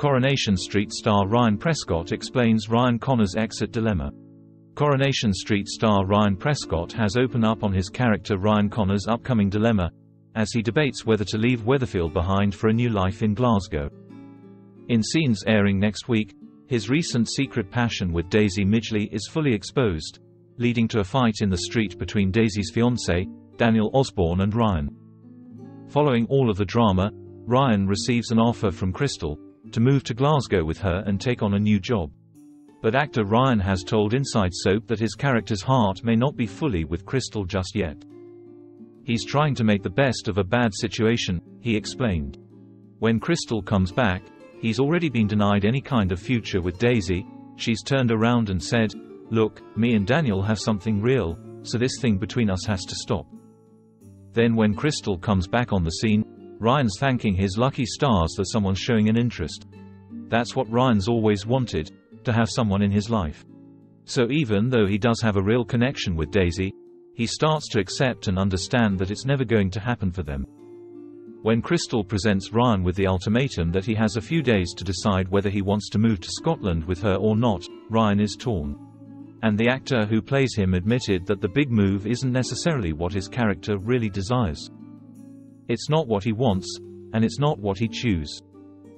Coronation Street star Ryan Prescott explains Ryan Connor's exit dilemma. Coronation Street star Ryan Prescott has opened up on his character Ryan Connor's upcoming dilemma, as he debates whether to leave Weatherfield behind for a new life in Glasgow. In scenes airing next week, his recent secret passion with Daisy Midgley is fully exposed, leading to a fight in the street between Daisy's fiancé, Daniel Osbourne and Ryan. Following all of the drama, Ryan receives an offer from Crystal, to move to Glasgow with her and take on a new job. But actor Ryan has told Inside Soap that his character's heart may not be fully with Crystal just yet. He's trying to make the best of a bad situation, he explained. When Crystal comes back, he's already been denied any kind of future with Daisy, she's turned around and said, Look, me and Daniel have something real, so this thing between us has to stop. Then when Crystal comes back on the scene, Ryan's thanking his lucky stars that someone's showing an interest. That's what Ryan's always wanted, to have someone in his life. So even though he does have a real connection with Daisy, he starts to accept and understand that it's never going to happen for them. When Crystal presents Ryan with the ultimatum that he has a few days to decide whether he wants to move to Scotland with her or not, Ryan is torn. And the actor who plays him admitted that the big move isn't necessarily what his character really desires. It's not what he wants, and it's not what he choose.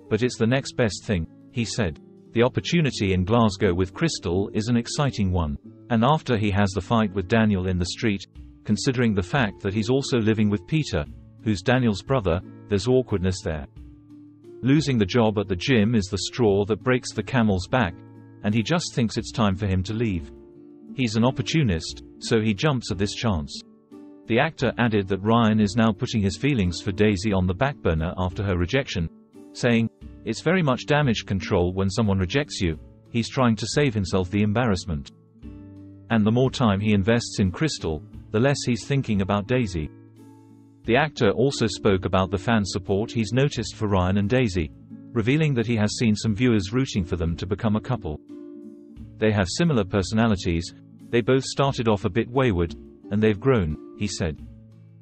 But it's the next best thing, he said. The opportunity in Glasgow with Crystal is an exciting one. And after he has the fight with Daniel in the street, considering the fact that he's also living with Peter, who's Daniel's brother, there's awkwardness there. Losing the job at the gym is the straw that breaks the camel's back, and he just thinks it's time for him to leave. He's an opportunist, so he jumps at this chance. The actor added that Ryan is now putting his feelings for Daisy on the back burner after her rejection, saying, It's very much damage control when someone rejects you, he's trying to save himself the embarrassment. And the more time he invests in Crystal, the less he's thinking about Daisy. The actor also spoke about the fan support he's noticed for Ryan and Daisy, revealing that he has seen some viewers rooting for them to become a couple. They have similar personalities, they both started off a bit wayward, and they've grown, he said.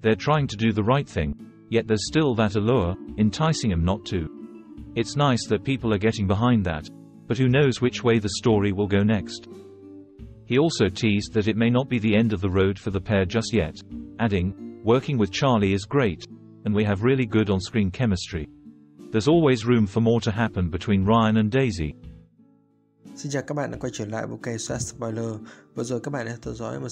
They're trying to do the right thing, yet there's still that allure, enticing them not to. It's nice that people are getting behind that, but who knows which way the story will go next. He also teased that it may not be the end of the road for the pair just yet, adding, Working with Charlie is great, and we have really good on-screen chemistry. There's always room for more to happen between Ryan and Daisy. Xin chào các bạn đã quay trở lại với cây Spoiler. Vừa rồi các bạn đã theo dõi một